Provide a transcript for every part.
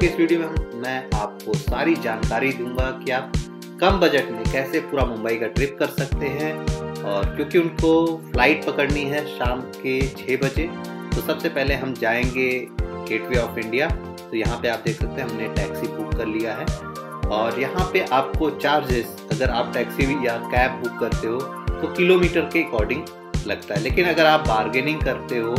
के इस वीडियो में मैं आपको सारी जानकारी दूँगा कि आप कम बजट में कैसे पूरा मुंबई का ट्रिप कर सकते हैं और क्योंकि उनको फ़्लाइट पकड़नी है शाम के छः बजे तो सबसे पहले हम जाएँगे गेटवे ऑफ़ इंडिया तो यहाँ पे आप देख सकते हैं हमने टैक्सी बुक कर लिया है और यहाँ पे आपको चार्जेस अगर आप टैक्सी या कैब बुक करते हो तो किलोमीटर के अकॉर्डिंग लगता है। लेकिन अगर आप बार्गेनिंग करते हो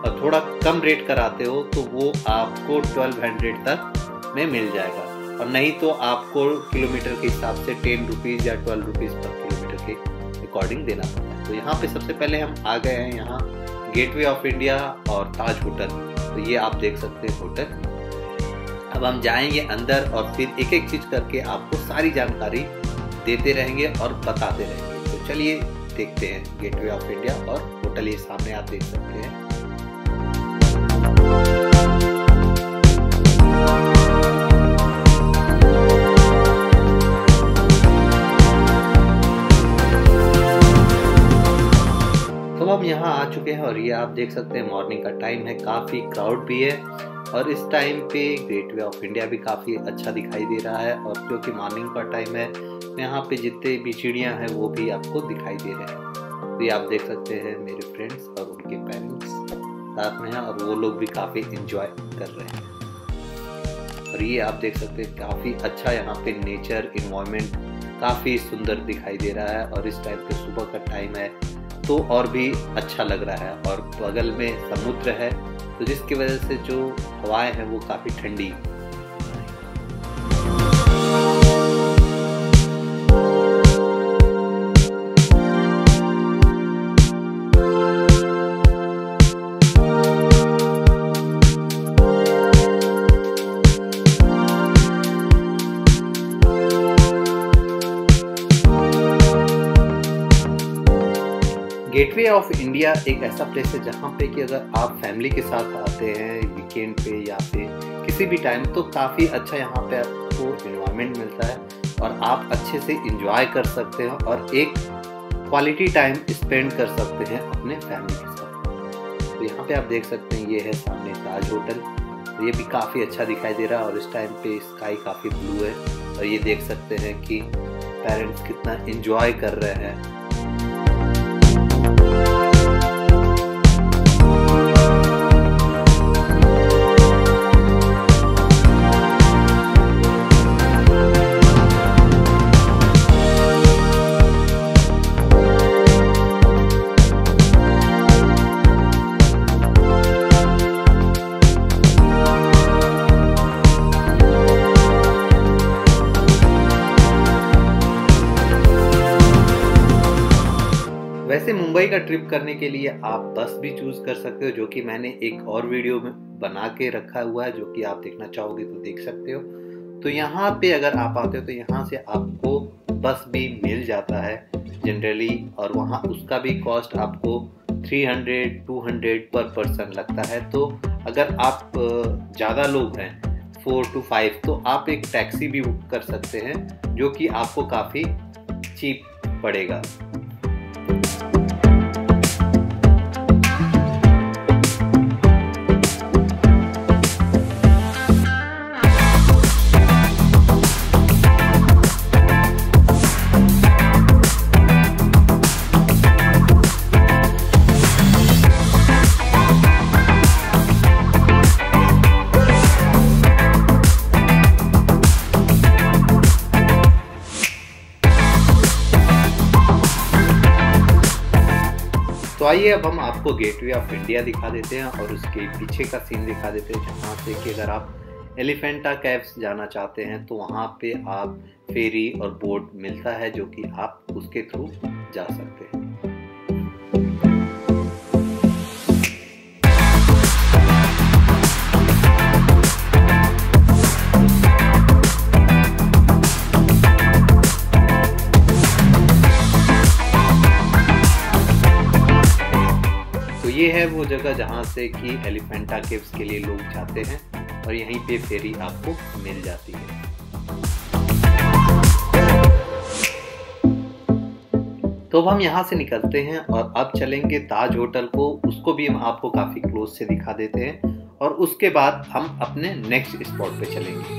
और थोड़ा कम रेट कराते हो तो वो आपको 1200 तक में मिल जाएगा। और नहीं तो आपको किलोमीटर के हिसाब से टेन रुपीज़ या ट्वेल्व रुपीज़ पर किलोमीटर के अकॉर्डिंग देना पड़ता है। तो यहाँ पे सबसे पहले हम आ गए हैं यहाँ गेटवे ऑफ़ इंडिया और ताज होटल तो ये आप देख सकते हैं होटल अब हम जाएँगे अंदर और फिर एक एक चीज़ करके आपको सारी जानकारी देते रहेंगे और बताते रहेंगे। तो चलिए देखते हैं गेटवे ऑफ़ इंडिया और होटल ये सामने आप देख सकते हैं। हम यहाँ आ चुके हैं और ये आप देख सकते हैं मॉर्निंग का टाइम है। काफ़ी क्राउड भी है और इस टाइम पे गेटवे ऑफ़ इंडिया भी काफ़ी अच्छा दिखाई दे रहा है और क्योंकि मॉर्निंग का टाइम है, यहाँ पे जितने भी चिड़िया हैं वो भी आपको दिखाई दे रहे हैं। तो ये आप देख सकते हैं मेरे फ्रेंड्स और उनके पेरेंट्स साथ में हैं और वो लोग भी काफ़ी इंजॉय कर रहे हैं। और ये आप देख सकते हैं काफ़ी अच्छा यहाँ पे नेचर इन्वायरमेंट काफ़ी सुंदर दिखाई दे रहा है और इस टाइम पे सुबह का टाइम है। तो और भी अच्छा लग रहा है और बगल में समुद्र है तो जिसकी वजह से जो हवाएँ हैं वो काफ़ी ठंडी ऑफ़ इंडिया एक ऐसा प्लेस है जहाँ पे कि अगर आप फैमिली के साथ आते हैं वीकेंड पे या फिर किसी भी टाइम तो काफ़ी अच्छा यहाँ पे आपको इन्वायरमेंट मिलता है और आप अच्छे से इंजॉय कर सकते हैं और एक क्वालिटी टाइम स्पेंड कर सकते हैं अपने फैमिली के साथ। तो यहाँ पे आप देख सकते हैं, ये है सामने ताज होटल ये भी काफ़ी अच्छा दिखाई दे रहा है और इस टाइम पे स्काई काफ़ी ब्लू है। और ये देख सकते हैं कि पेरेंट्स कितना इंजॉय कर रहे हैं। मुंबई का ट्रिप करने के लिए आप बस भी चूज़ कर सकते हो, जो कि मैंने एक और वीडियो में बना के रखा हुआ है, जो कि आप देखना चाहोगे तो देख सकते हो। तो यहाँ पे अगर आप आते हो तो यहाँ से आपको बस भी मिल जाता है जनरली और वहाँ उसका भी कॉस्ट आपको 300 200 पर पर्सन लगता है। तो अगर आप ज़्यादा लोग हैं फोर टू फाइव तो आप एक टैक्सी भी बुक कर सकते हैं, जो कि आपको काफ़ी चीप पड़ेगा। आइए, अब हम आपको गेटवे ऑफ़ इंडिया दिखा देते हैं और उसके पीछे का सीन दिखा देते हैं, जहाँ से कि अगर आप एलिफेंटा कैब्स जाना चाहते हैं तो वहाँ पे आप फेरी और बोट मिलता है, जो कि आप उसके थ्रू जा सकते हैं। ये है वो जगह जहाँ से कि एलिफेंटा केव्स के लिए लोग जाते हैं और यहीं पे फेरी आपको मिल जाती है। तो अब हम यहाँ से निकलते हैं और अब चलेंगे ताज होटल को। उसको भी हम आपको काफ़ी क्लोज से दिखा देते हैं और उसके बाद हम अपने नेक्स्ट स्पॉट पे चलेंगे।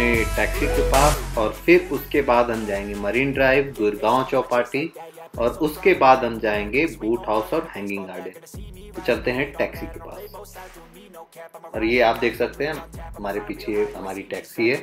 अपने टैक्सी के पास और फिर उसके बाद हम जाएँगे मरीन ड्राइव, गुरगांव चौपाटी और उसके बाद हम जाएँगे बूट हाउस और हैंगिंग गार्डन। तो चलते हैं टैक्सी के पास। और ये आप देख सकते हैं, हमारे पीछे हमारी टैक्सी है।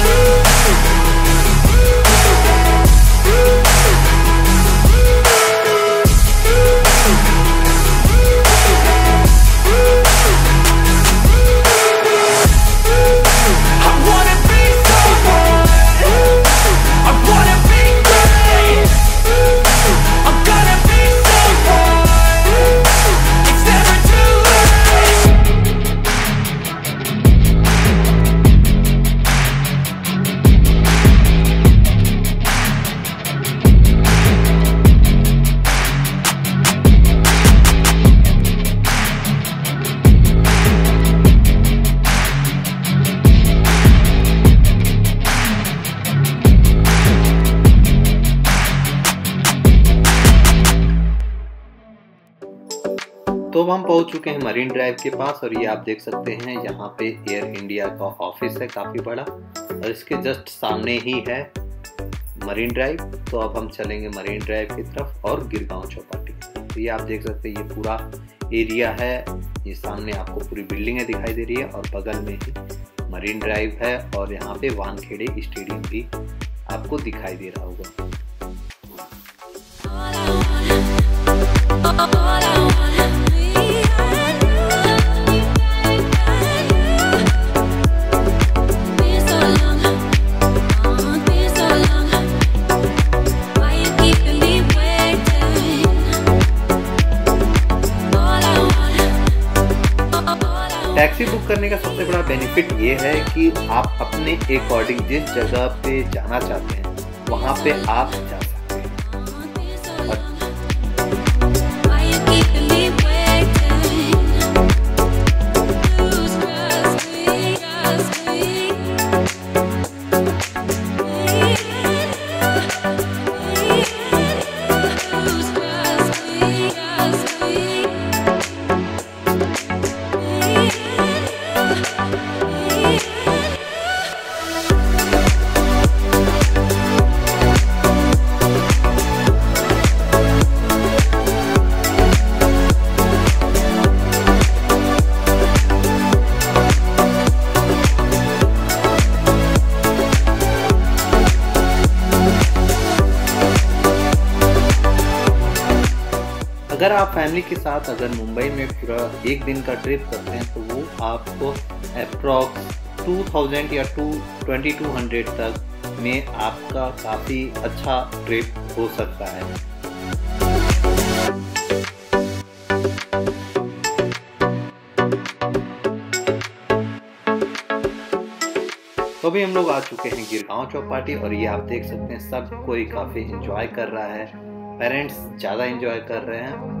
हम पहुँच चुके हैं मरीन ड्राइव के पास और ये आप देख सकते हैं यहाँ पे एयर इंडिया का ऑफ़िस है काफ़ी बड़ा और इसके जस्ट सामने ही है मरीन ड्राइव तो अब हम चलेंगे मरीन ड्राइव की तरफ़ और गिरगांव चौपाटी। तो ये आप देख सकते हैं, ये पूरा एरिया है। ये सामने आपको पूरी बिल्डिंगें दिखाई दे रही है और बगल में ही मरीन ड्राइव है और यहाँ पे वानखेड़े स्टेडियम भी आपको दिखाई दे रहा होगा। टैक्सी बुक करने का सबसे बड़ा बेनिफिट ये है कि आप अपने अकॉर्डिंग जिस जगह पे जाना चाहते हैं, वहाँ पे आप जा फैमिली के साथ अगर मुंबई में पूरा एक दिन का ट्रिप करते हैं तो वो आपको अप्रॉक्स 2000 या टू ट्वेंटी टू हंड्रेड तक में आपका काफ़ी अच्छा ट्रिप हो सकता है। तो अभी हम लोग आ चुके हैं गिरगांव चौपाटी और ये आप देख सकते हैं, सब कोई काफ़ी इंजॉय कर रहा है। पेरेंट्स ज़्यादा इंजॉय कर रहे हैं।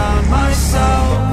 on myself.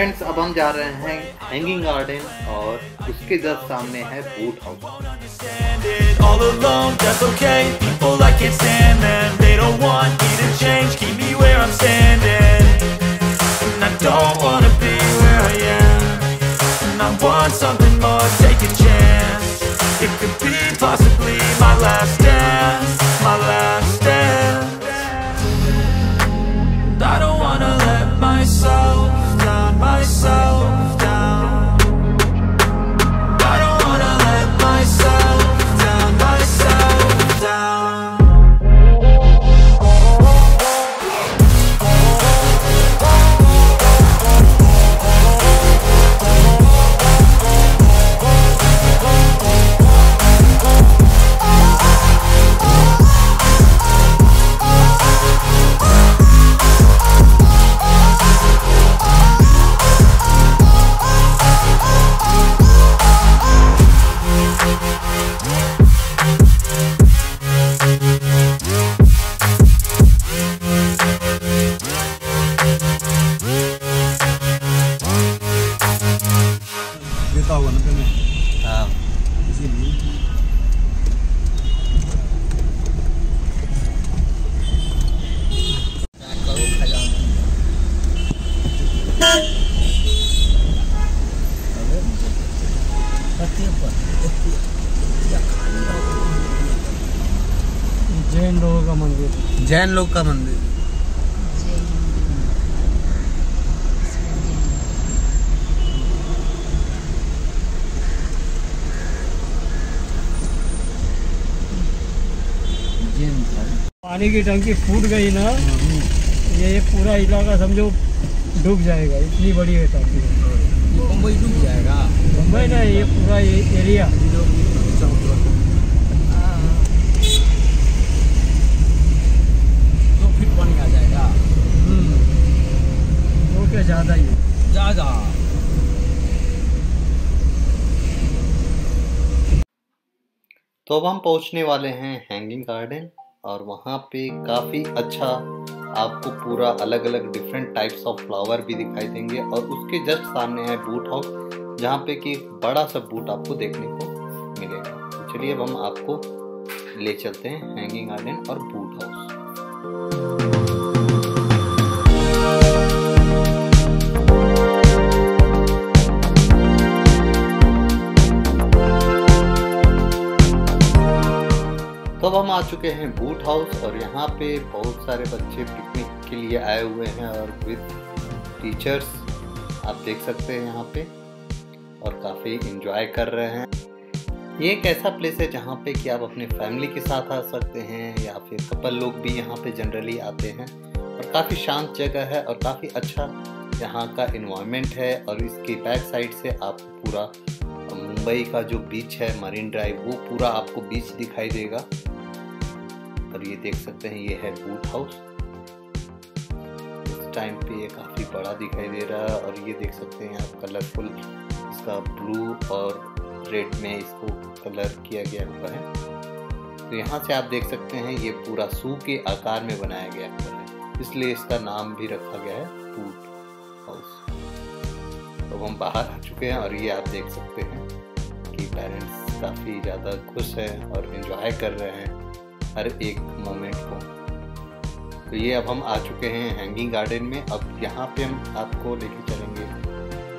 Friends अब हम जा रहे हैं हैंगिंग गार्डन और उसके जस्ट सामने है बूट हाउस जैन लोग का मंदिर। पानी की टंकी फूट गई ना ये पूरा इलाका समझो डूब जाएगा इतनी बड़ी है टंकी। मुंबई डूब जाएगा। मुंबई ना ये पूरा ये एरिया दो फीट पानी आ जाएगा वो क्या ज़्यादा ही है। जा जा तो अब हम पहुँचने वाले हैं हैंगिंग गार्डन और वहाँ पे काफ़ी अच्छा आपको पूरा अलग अलग डिफरेंट टाइप्स ऑफ़ फ्लावर भी दिखाई देंगे और उसके जस्ट सामने है बूट हाउस जहाँ पे कि बड़ा सा बूट आपको देखने को मिलेगा। तो चलिए अब हम आपको ले चलते हैं हैंगिंग गार्डन और बूट हाउस तो अब हम आ चुके हैं बूट हाउस और यहाँ पे बहुत सारे बच्चे पिकनिक के लिए आए हुए हैं और विद टीचर्स आप देख सकते हैं यहाँ पे और काफ़ी इंजॉय कर रहे हैं। ये एक ऐसा प्लेस है जहाँ पे कि आप अपने फैमिली के साथ आ सकते हैं या फिर कपल लोग भी यहाँ पे जनरली आते हैं और काफ़ी शांत जगह है और काफ़ी अच्छा यहाँ का इन्वायरमेंट है और इसकी बैक साइड से आप पूरा मुंबई का जो बीच है मरीन ड्राइव वो पूरा आपको बीच दिखाई देगा। और ये देख सकते हैं, ये है बूट हाउस इस टाइम पे ये काफ़ी बड़ा दिखाई दे रहा है और ये देख सकते हैं आप कलरफुल इसका ब्लू और रेड में इसको कलर किया गया हुआ है। तो यहाँ से आप देख सकते हैं, ये पूरा सू के आकार में बनाया गया हुआ है। इसलिए इसका नाम भी रखा गया है फ़ूड हाउस तो हम बाहर आ चुके हैं और ये आप देख सकते हैं कि पेरेंट्स काफ़ी ज़्यादा खुश हैं और इन्जॉय कर रहे हैं। हर एक मोमेंट को। तो ये अब हम आ चुके हैं हैंगिंग गार्डन में। अब यहाँ पे हम आपको लेके चलेंगे।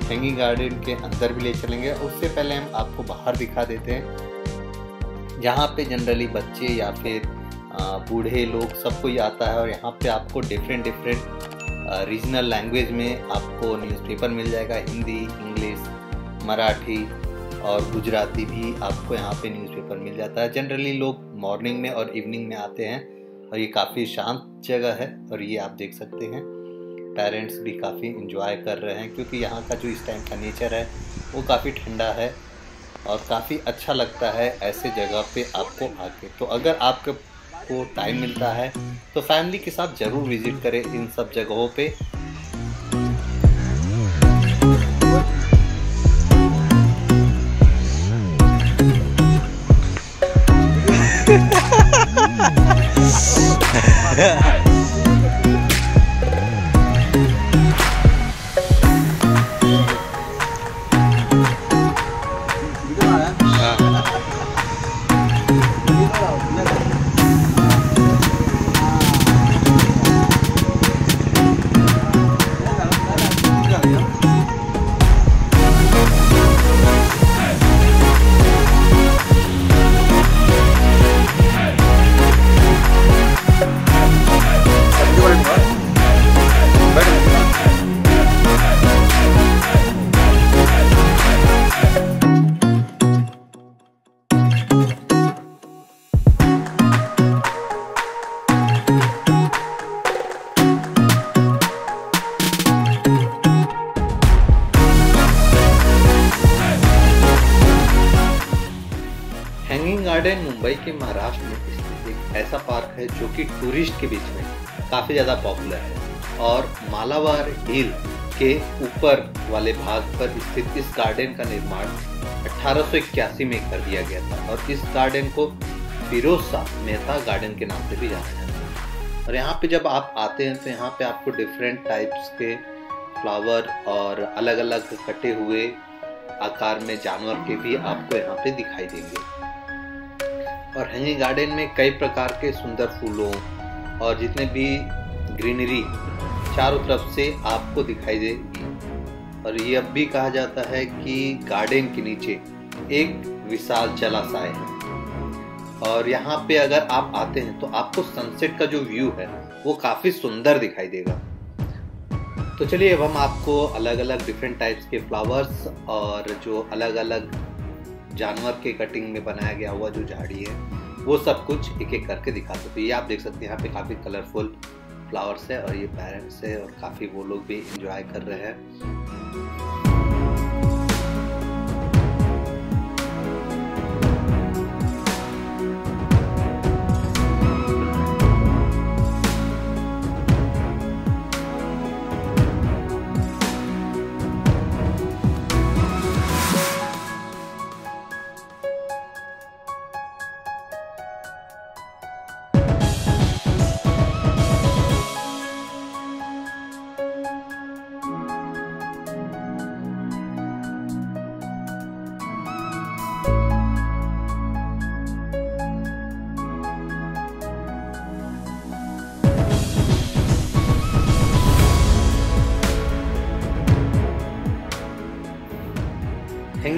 हैंगिंग गार्डन के अंदर भी ले चलेंगे। उससे पहले हम आपको बाहर दिखा देते हैं। जहाँ पे जनरली बच्चे या फिर बूढ़े लोग सब कोई आता है और यहाँ पे आपको डिफरेंट डिफरेंट रीजनल लैंग्वेज में आपको न्यूज़पेपर मिल जाएगा। हिंदी इंग्लिश मराठी और गुजराती भी आपको यहाँ पे न्यूज़पेपर मिल जाता है। जनरली लोग मॉर्निंग में और इवनिंग में आते हैं और ये काफ़ी शांत जगह है और ये आप देख सकते हैं। पेरेंट्स भी काफ़ी इंजॉय कर रहे हैं क्योंकि यहाँ का जो इस टाइम का नेचर है, वो काफ़ी ठंडा है और काफ़ी अच्छा लगता है ऐसे जगह पे आपको आके। तो अगर आपको टाइम मिलता है तो फैमिली के साथ ज़रूर विज़िट करें इन सब जगहों पे। はい टूरिस्ट के बीच में काफ़ी ज़्यादा पॉपुलर है। और मालावार हिल के ऊपर वाले भाग पर स्थित इस गार्डन का निर्माण अठारह में कर दिया गया था और इस गार्डन को फिरोज शाह मेहता गार्डन के नाम से भी जाना जाता है। और यहाँ पे जब आप आते हैं तो यहाँ पे आपको डिफरेंट टाइप्स के फ्लावर और अलग अलग कटे हुए आकार में जानवर के भी आपको यहाँ पे दिखाई देंगे। और हैंगिंग गार्डन में कई प्रकार के सुंदर फूलों और जितने भी ग्रीनरी चारों तरफ़ से आपको दिखाई देगी और ये अब भी कहा जाता है कि गार्डन के नीचे एक विशाल जलाशय है। और यहाँ पे अगर आप आते हैं तो आपको सनसेट का जो व्यू है, वो काफ़ी सुंदर दिखाई देगा। तो चलिए, अब हम आपको अलग अलग डिफरेंट टाइप्स के फ्लावर्स और जो अलग अलग जानवर के कटिंग में बनाया गया हुआ जो झाड़ी है वो सब कुछ एक एक करके दिखा सकते ये आप देख सकते हैं, यहाँ पे काफ़ी कलरफुल फ्लावर्स है और ये पेरेंट्स है और काफ़ी वो लोग भी इंजॉय कर रहे हैं।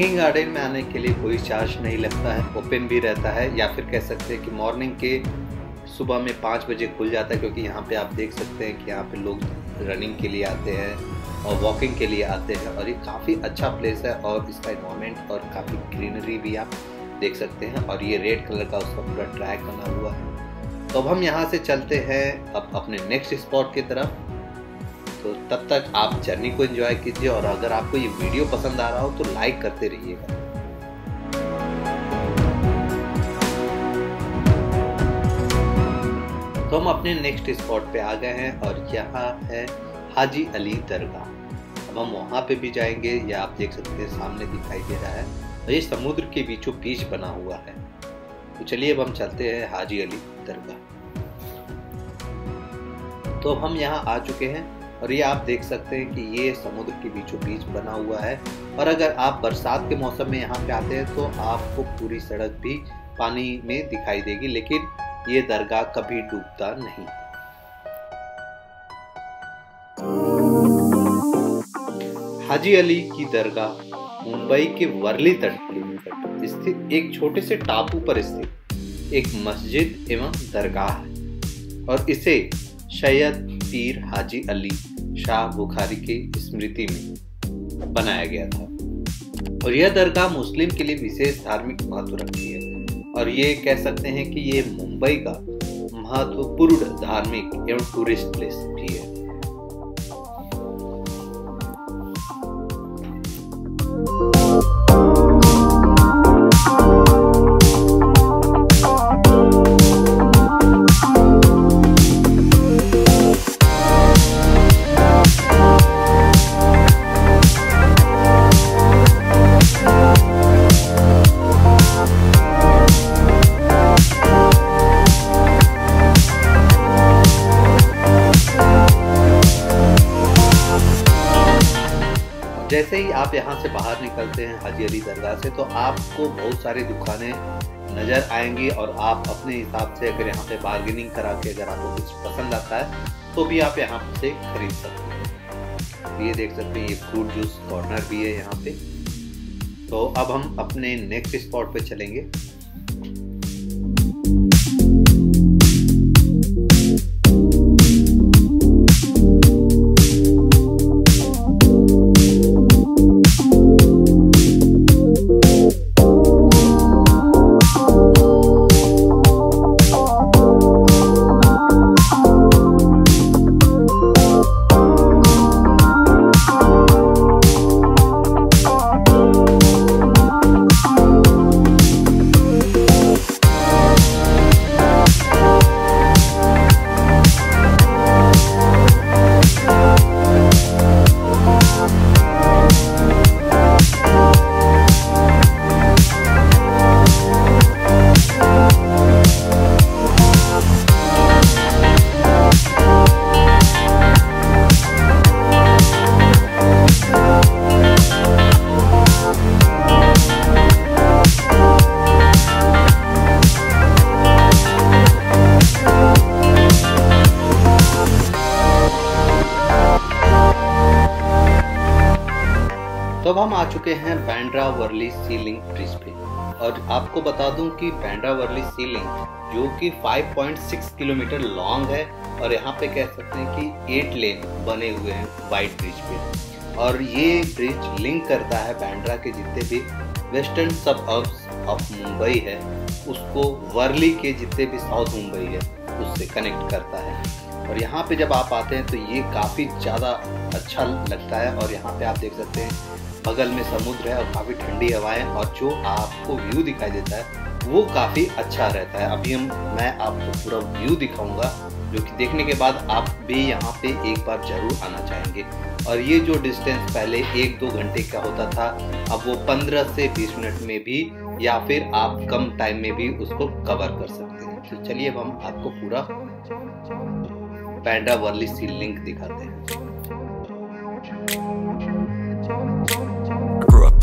हैंगिंग गार्डन में आने के लिए कोई चार्ज नहीं लगता है ओपन भी रहता है, या फिर कह सकते हैं कि मॉर्निंग के सुबह में पाँच बजे खुल जाता है, क्योंकि यहाँ पे आप देख सकते हैं कि यहाँ पे लोग रनिंग के लिए आते हैं और वॉकिंग के लिए आते हैं। और ये काफ़ी अच्छा प्लेस है और इसका इन्वायरमेंट और काफ़ी ग्रीनरी भी आप देख सकते हैं और ये रेड कलर का उसका पूरा ट्रैक बना हुआ है। तो अब हम यहाँ से चलते हैं अब अपने नेक्स्ट स्पॉट की तरफ़। तब तक आप जर्नी को एंजॉय कीजिए और अगर आपको ये वीडियो पसंद आ रहा हो तो लाइक करते रहिएगा। तो हम अपने नेक्स्ट स्पॉट पे आ गए हैं और यहाँ है हाजी अली दरगाह। अब हम वहाँ पे भी जाएँगे, या आप देख सकते हैं सामने दिखाई दे रहा है। और ये समुद्र के बीचों बीच बना हुआ है। तो चलिए अब हम चलते हैं हाजी अली दरगाह। तो हम यहाँ आ चुके हैं। और ये आप देख सकते हैं कि ये समुद्र के बीचों बीच बना हुआ है। और अगर आप बरसात के मौसम में यहाँ पे आते हैं तो आपको पूरी सड़क भी पानी में दिखाई देगी, लेकिन ये दरगाह कभी डूबता नहीं। हाजी अली की दरगाह मुंबई के वर्ली तट निकट स्थित एक छोटे से टापू पर स्थित एक मस्जिद एवं दरगाह है। और इसे सैयद पीर हाजी अली शाह बुखारी की स्मृति में बनाया गया था। और यह दरगाह मुस्लिम के लिए विशेष धार्मिक महत्व रखती है। और ये कह सकते हैं कि ये मुंबई का महत्वपूर्ण धार्मिक एवं टूरिस्ट प्लेस भी है। आप यहाँ से बाहर निकलते हैं हाजी अली दरगाह से तो आपको बहुत सारी दुकानें नज़र आएँगी और आप अपने हिसाब से अगर यहाँ पे बार्गेनिंग करा के अगर आपको कुछ पसंद आता है तो भी आप यहाँ से खरीद सकते हैं। ये देख सकते हैं, ये फ्रूट जूस कॉर्नर भी है यहाँ पे। तो अब हम अपने नेक्स्ट स्पॉट पे चलेंगे। हैं Bandra Worli sea link bridge पे। और आपको बता दूँ कि बैंड्रा वर्ली सी लिंक जो कि 5.6 किलोमीटर लॉन्ग है, और यहाँ पे कह सकते हैं कि 8 लेन बने हुए हैं वाइट ब्रिज पे। और ये ब्रिज लिंक करता है बैंड्रा के जितने भी वेस्टर्न सब ऑफ़ मुंबई है, उसको वर्ली के जितने भी साउथ मुंबई है, उससे कनेक्ट करता है। और यहाँ पे जब आप आते हैं तो ये काफ़ी ज़्यादा अच्छा लगता है, और यहाँ पे आप देख सकते हैं बगल में समुद्र है और काफ़ी ठंडी हवाएँ और जो आपको व्यू दिखाई देता है, वो काफ़ी अच्छा रहता है। अभी हम, मैं आपको पूरा व्यू दिखाऊँगा, जो कि देखने के बाद आप भी यहाँ पे एक बार ज़रूर आना चाहेंगे। और ये जो डिस्टेंस पहले एक दो घंटे का होता था, अब वो पंद्रह से बीस मिनट में भी या फिर आप कम टाइम में भी उसको कवर कर सकते हैं। तो चलिए अब हम आपको पूरा पैंडा वर्ली सी लिंक दिखाते हैं।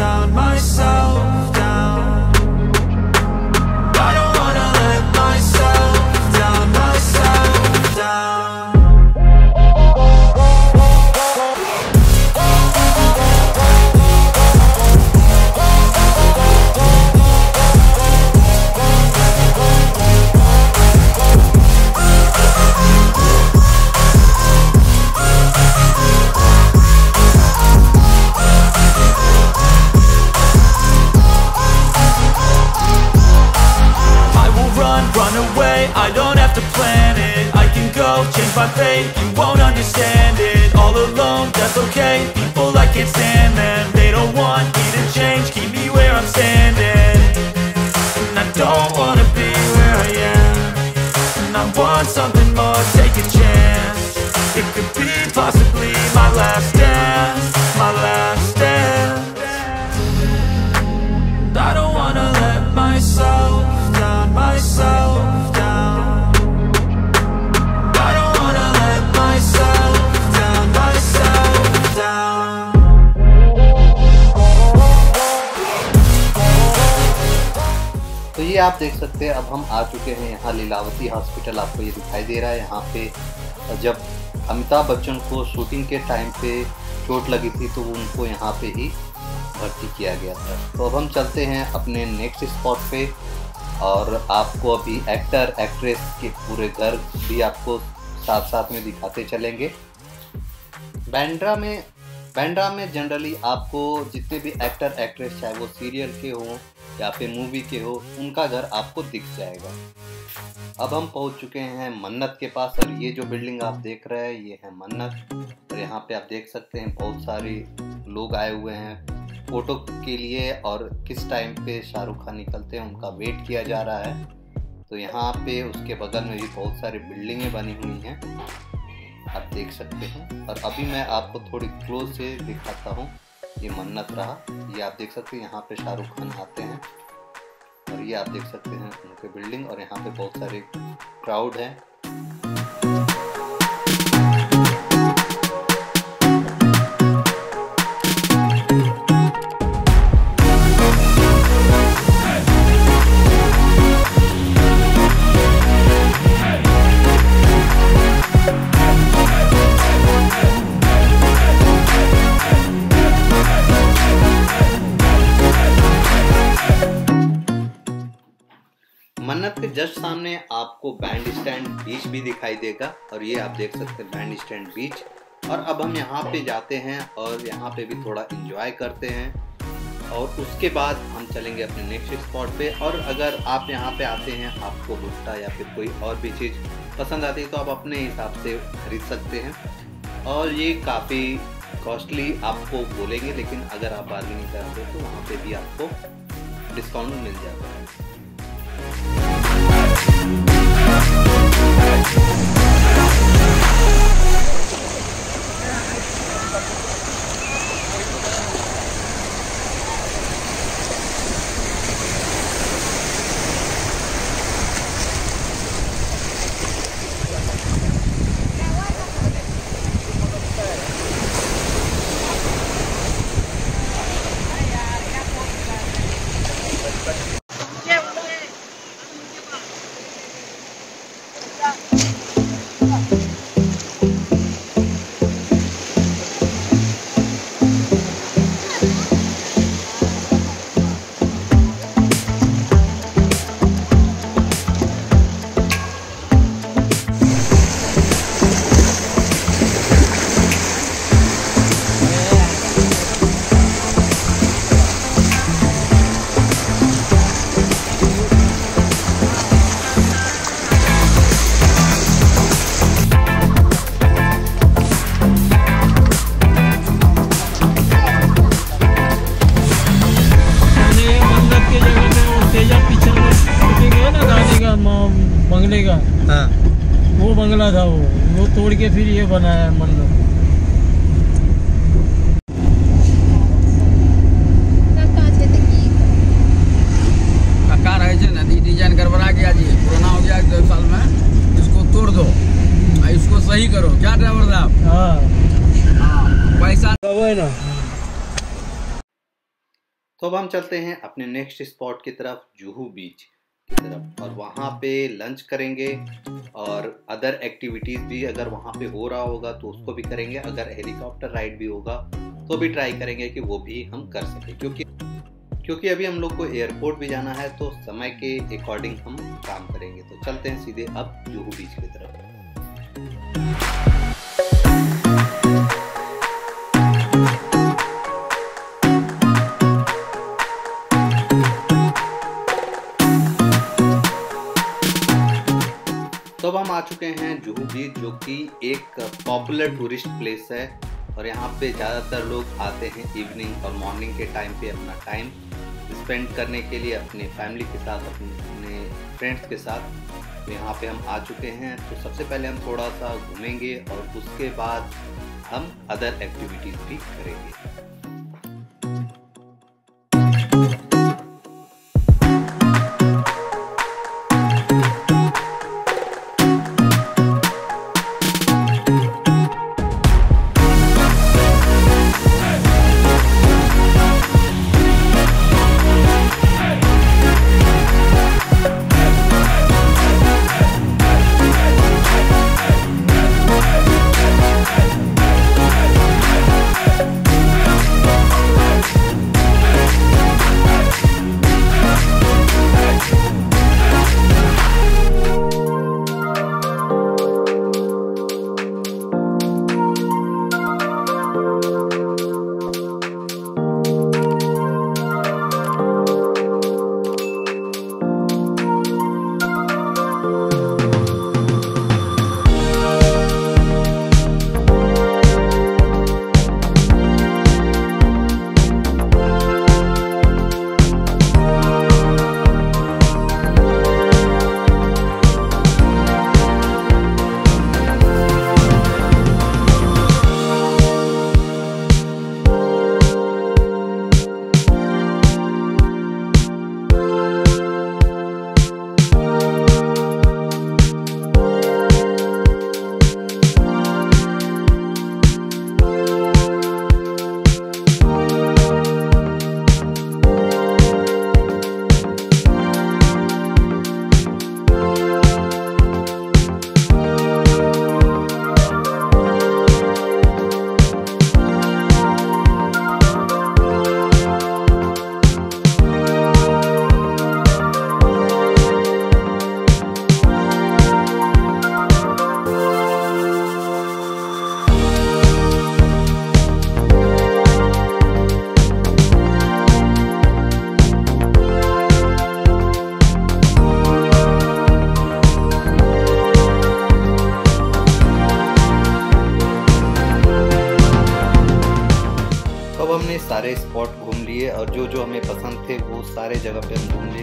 down, myself slow, change my fate. You won't understand it. All alone, that's okay. People, I can't stand them They don't want me to change. Keep me where I'm standing. And I don't wanna be where I am. And I want something more, take a chance. It could be possibly my last dance. My last dance. I don't wanna let myself down, myself. down. आप देख सकते हैं, अब हम आ चुके हैं यहाँ Lilavati hospital, आपको ये दिखाई दे रहा है। यहाँ पे जब अमिताभ बच्चन को शूटिंग के टाइम पे चोट लगी थी तो उनको यहाँ पे ही भर्ती किया गया था। तो अब हम चलते हैं अपने नेक्स्ट स्पॉट पे, और आपको अभी एक्टर एक्ट्रेस के पूरे घर भी आपको साथ साथ में दिखाते चलेंगे। बैंड्रा में बैंड्रा में जनरली आपको जितने भी एक्टर एक्ट्रेस चाहे वो सीरियल के हों या फिर मूवी के हो, उनका घर आपको दिख जाएगा। अब हम पहुँच चुके हैं मन्नत के पास और ये जो बिल्डिंग आप देख रहे हैं, ये है मन्नत। और यहाँ पे आप देख सकते हैं, बहुत सारे लोग आए हुए हैं फ़ोटो के लिए और किस टाइम पे शाहरुख खान निकलते हैं, उनका वेट किया जा रहा है। तो यहाँ पे उसके बगल में भी बहुत सारी बिल्डिंगें बनी हुई हैं। आप देख सकते हैं। और अभी मैं आपको थोड़ी क्लोज से दिखाता हूँ। ये मन्नत रहा। ये आप देख सकते हैं, यहाँ पे शाहरुख खान आते हैं। और ये आप देख सकते हैं, उनके बिल्डिंग और यहाँ पे बहुत सारे क्राउड है। मन्नत के जस्ट सामने आपको बैंड स्टैंड बीच भी दिखाई देगा और ये आप देख सकते हैं बैंड स्टैंड बीच और अब हम यहाँ पे जाते हैं और यहाँ पे भी थोड़ा इंजॉय करते हैं। और उसके बाद हम चलेंगे अपने नेक्स्ट स्पॉट पे। और अगर आप यहाँ पे आते हैं, आपको भुट्टा या फिर कोई और भी चीज़ पसंद आती है तो आप अपने हिसाब से खरीद सकते हैं। और ये काफ़ी कॉस्टली आपको बोलेंगे, लेकिन अगर आप बार्गेनिंग करते हो तो वहाँ पे भी आपको डिस्काउंट मिल जाता है। मैंने हम चलते हैं अपने नेक्स्ट स्पॉट की तरफ़, जुहू बीच की तरफ़। और वहाँ पे लंच करेंगे और अदर एक्टिविटीज़ भी अगर वहाँ पे हो रहा होगा तो उसको भी करेंगे। अगर हेलीकॉप्टर राइड भी होगा तो भी ट्राई करेंगे कि वो भी हम कर सकें। क्योंकि क्योंकि अभी हम लोग को एयरपोर्ट भी जाना है तो समय के अकॉर्डिंग हम काम करेंगे। तो चलते हैं सीधे अब जुहू बीच की तरफ़। आ चुके हैं जुहू बीच जो कि एक पॉपुलर टूरिस्ट प्लेस है। और यहाँ पे ज़्यादातर लोग आते हैं इवनिंग और मॉर्निंग के टाइम पे अपना टाइम स्पेंड करने के लिए, अपने फैमिली के साथ, अपने फ्रेंड्स के साथ। तो यहाँ पे हम आ चुके हैं। तो सबसे पहले हम थोड़ा सा घूमेंगे और उसके बाद हम अदर एक्टिविटीज़ भी करेंगे।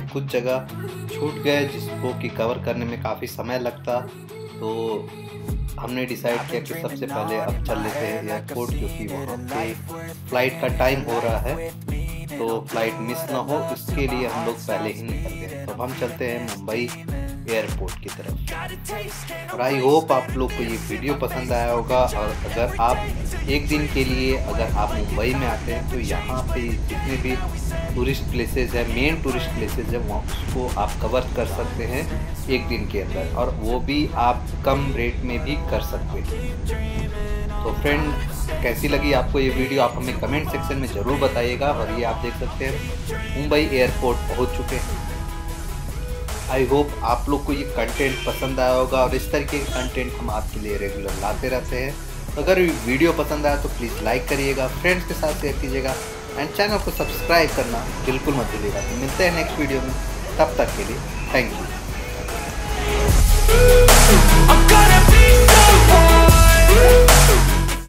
कुछ जगह छूट गए जिसको कि कवर करने में काफ़ी समय लगता तो हमने डिसाइड किया कि सबसे पहले अब चल लेते हैं एयरपोर्ट क्योंकि वहाँ पे फ़्लाइट का टाइम हो रहा है। तो फ़्लाइट मिस ना हो, इसके लिए हम लोग पहले ही निकलते हैं। तो हम चलते हैं मुंबई एयरपोर्ट की तरफ़। और आई होप आप लोग को ये वीडियो पसंद आया होगा, और अगर आप एक दिन के लिए अगर आप मुंबई में आते हैं तो यहाँ पे जितने भी टूरिस्ट प्लेसेस है मेन टूरिस्ट प्लेसेस है, वहाँ उसको आप कवर कर सकते हैं एक दिन के अंदर और वो भी आप कम रेट में भी कर सकते हैं। तो फ्रेंड कैसी लगी आपको ये वीडियो आप हमें कमेंट सेक्शन में ज़रूर बताइएगा और ये आप देख सकते हैं, मुंबई एयरपोर्ट पहुँच चुके हैं। आई होप आप लोग को ये कंटेंट पसंद आया होगा और इस तरीके के कंटेंट हम आपके लिए रेगुलर लाते रहते हैं। अगर वीडियो पसंद आया तो प्लीज़ लाइक करिएगा फ्रेंड्स के साथ शेयर कीजिएगा एंड चैनल को सब्सक्राइब करना बिल्कुल मत भूलिएगा। तो मिलते हैं नेक्स्ट वीडियो में। तब तक के लिए thank you I'm gonna be so